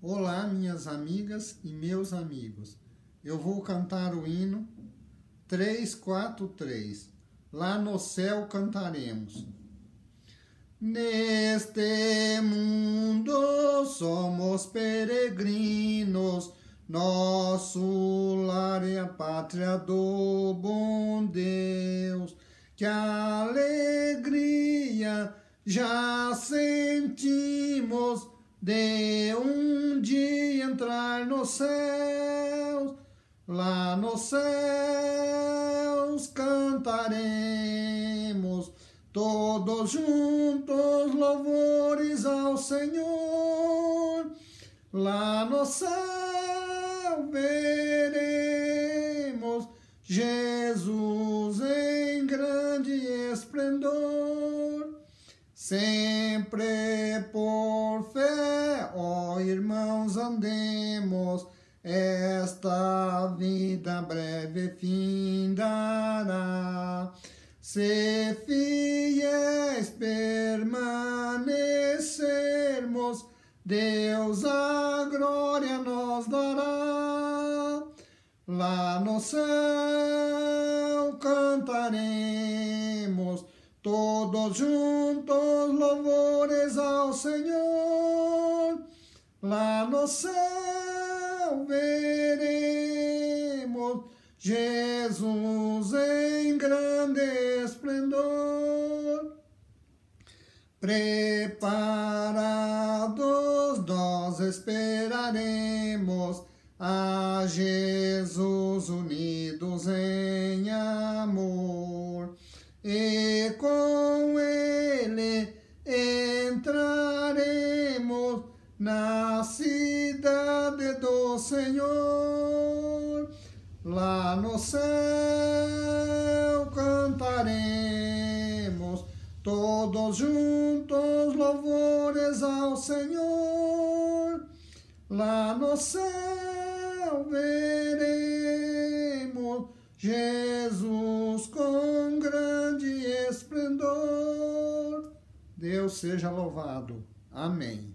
Olá, minhas amigas e meus amigos. Eu vou cantar o hino 343. Lá no céu cantaremos. Neste mundo somos peregrinos, nosso lar é a pátria do bom Deus. Que alegria já sentimos de um dia entrar nos céus, lá nos céus cantaremos. Todos juntos louvores ao Senhor, lá no céu veremos Jesus em grande esplendor, sempre por fé irmãos, andemos, esta vida breve findará. Se fiéis permanecermos, Deus a glória nos dará. Lá no céu cantaremos, todos juntos louvores ao Senhor Lá no céu veremos Jesus em grande esplendor. Preparados nós esperaremos a Jesus unidos em amor e com entraremos na cidade do Senhor, lá no céu cantaremos todos juntos louvores ao Senhor, lá no céu veremos Jesus com grande esplendor. Deus seja louvado. Amém.